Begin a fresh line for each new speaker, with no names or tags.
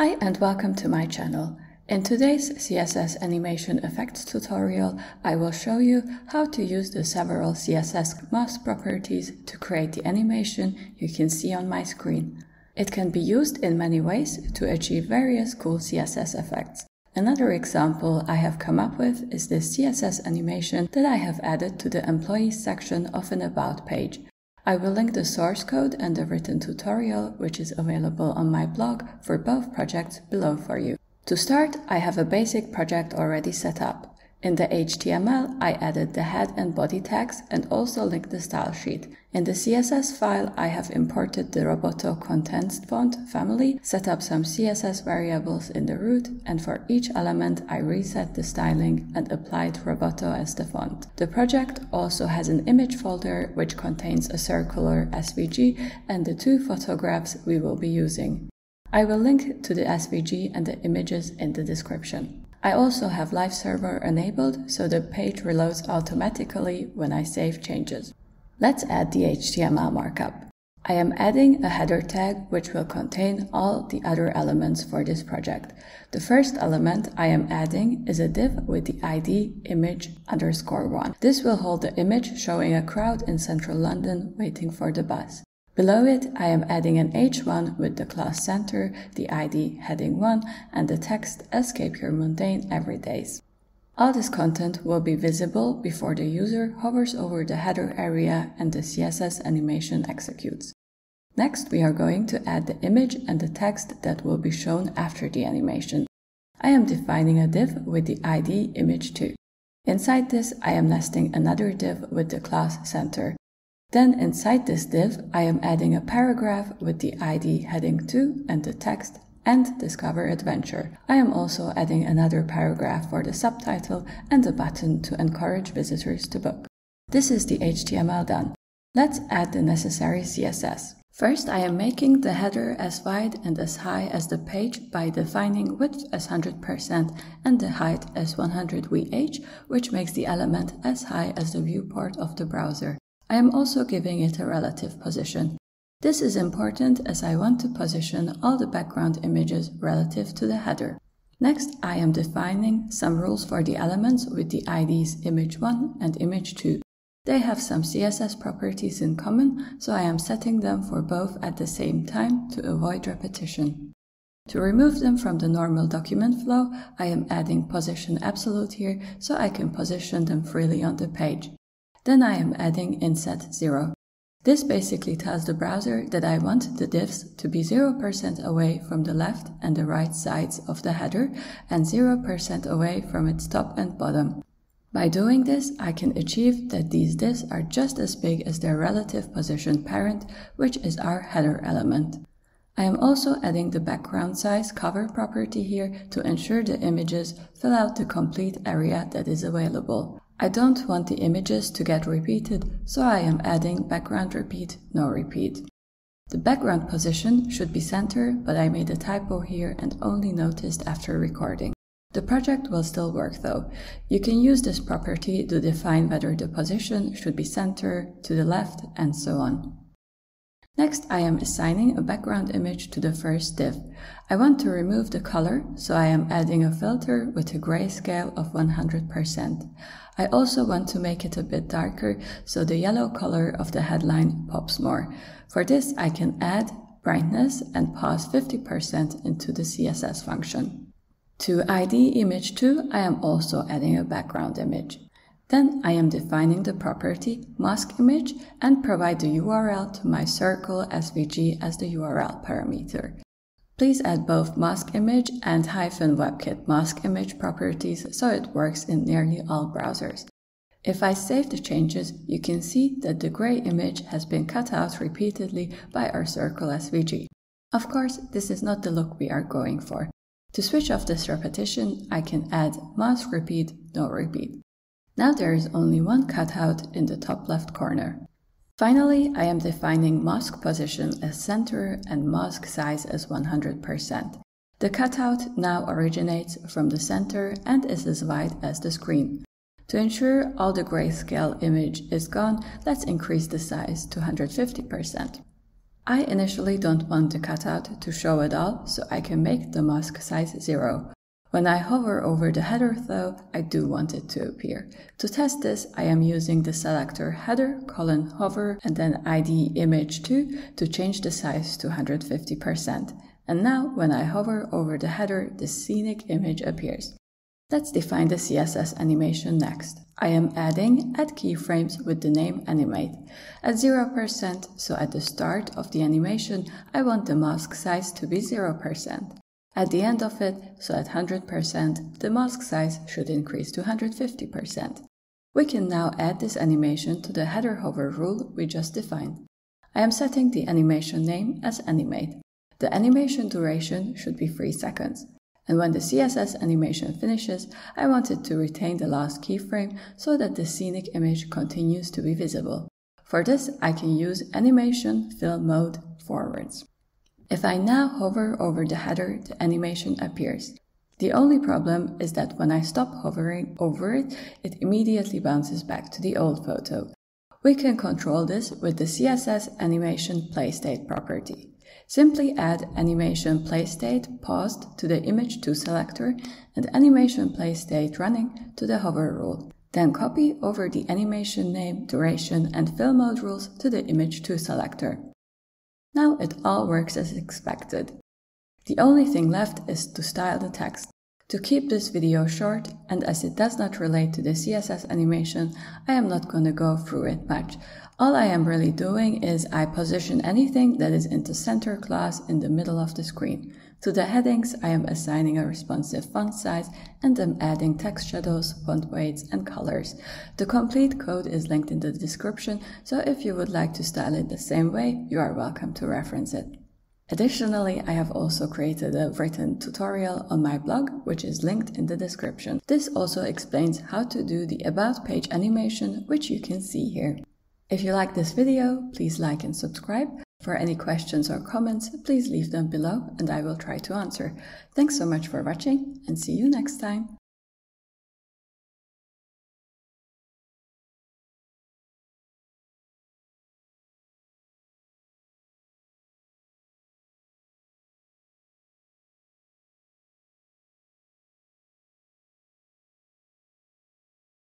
Hi and welcome to my channel. In today's CSS animation effects tutorial, I will show you how to use the several CSS mask properties to create the animation you can see on my screen. It can be used in many ways to achieve various cool CSS effects. Another example I have come up with is this CSS animation that I have added to the employees section of an about page. I will link the source code and the written tutorial, which is available on my blog for both projects below for you. To start, I have a basic project already set up. In the HTML, I added the head and body tags and also linked the style sheet. In the CSS file, I have imported the Roboto Condensed font family, set up some CSS variables in the root, and for each element, I reset the styling and applied Roboto as the font. The project also has an image folder which contains a circular SVG and the two photographs we will be using. I will link to the SVG and the images in the description. I also have live server enabled so the page reloads automatically when I save changes. Let's add the HTML markup. I am adding a header tag which will contain all the other elements for this project. The first element I am adding is a div with the ID image underscore one. This will hold the image showing a crowd in central London waiting for the bus. Below it, I am adding an h1 with the class center, the ID heading 1, and the text escape your mundane everydays. All this content will be visible before the user hovers over the header area and the CSS animation executes. Next, we are going to add the image and the text that will be shown after the animation. I am defining a div with the ID image2. Inside this, I am nesting another div with the class center. Then inside this div, I am adding a paragraph with the ID heading 2 and the text and Discover Adventure. I am also adding another paragraph for the subtitle and a button to encourage visitors to book. This is the HTML done. Let's add the necessary CSS. First, I am making the header as wide and as high as the page by defining width as 100% and the height as 100 VH, which makes the element as high as the viewport of the browser. I am also giving it a relative position. This is important as I want to position all the background images relative to the header. Next, I am defining some rules for the elements with the IDs image1 and image2. They have some CSS properties in common, so I am setting them for both at the same time to avoid repetition. To remove them from the normal document flow, I am adding position absolute here so I can position them freely on the page. Then I am adding inset 0. This basically tells the browser that I want the divs to be 0% away from the left and the right sides of the header and 0% away from its top and bottom. By doing this, I can achieve that these divs are just as big as their relative position parent, which is our header element. I am also adding the background size cover property here to ensure the images fill out the complete area that is available. I don't want the images to get repeated, so I am adding background repeat, no repeat. The background position should be center, but I made a typo here and only noticed after recording. The project will still work though. You can use this property to define whether the position should be center, to the left, and so on. Next, I am assigning a background image to the first div. I want to remove the color, so I am adding a filter with a grayscale of 100%. I also want to make it a bit darker, so the yellow color of the headline pops more. For this, I can add brightness and pass 50% into the CSS function. To ID image 2, I am also adding a background image. Then I am defining the property mask image and provide the URL to my circle SVG as the URL parameter. Please add both mask image and hyphen WebKit mask image properties so it works in nearly all browsers. If I save the changes, you can see that the gray image has been cut out repeatedly by our circle SVG. Of course, this is not the look we are going for. To switch off this repetition, I can add mask repeat, no repeat. Now there is only one cutout in the top left corner. Finally, I am defining mask position as center and mask size as 100%. The cutout now originates from the center and is as wide as the screen. To ensure all the grayscale image is gone, let's increase the size to 150%. I initially don't want the cutout to show at all, so I can make the mask size 0. When I hover over the header though, I do want it to appear. To test this, I am using the selector header, colon hover, and then ID image 2 to change the size to 150%. And now, when I hover over the header, the scenic image appears. Let's define the CSS animation next. I am adding add keyframes with the name animate. At 0%, so at the start of the animation, I want the mask size to be 0%. At the end of it, so at 100%, the mask size should increase to 150%. We can now add this animation to the header hover rule we just defined. I am setting the animation name as animate. The animation duration should be 3 seconds. And when the CSS animation finishes, I want it to retain the last keyframe so that the scenic image continues to be visible. For this, I can use animation fill mode forwards. If I now hover over the header, the animation appears. The only problem is that when I stop hovering over it, it immediately bounces back to the old photo. We can control this with the CSS animation playstate property. Simply add animation playstate paused to the image 2 selector and animation playstate running to the hover rule. Then copy over the animation name, duration, and fill mode rules to the image 2 selector. Now it all works as expected. The only thing left is to style the text. To keep this video short, and as it does not relate to the CSS animation, I am not going to go through it much. All I am really doing is I position anything that is in the center class in the middle of the screen. To the headings, I am assigning a responsive font size and am adding text shadows, font weights, and colors. The complete code is linked in the description, so if you would like to style it the same way, you are welcome to reference it. Additionally, I have also created a written tutorial on my blog, which is linked in the description. This also explains how to do the about page animation, which you can see here. If you like this video, please like and subscribe. For any questions or comments, please leave them below and I will try to answer. Thanks so much for watching and see you next time.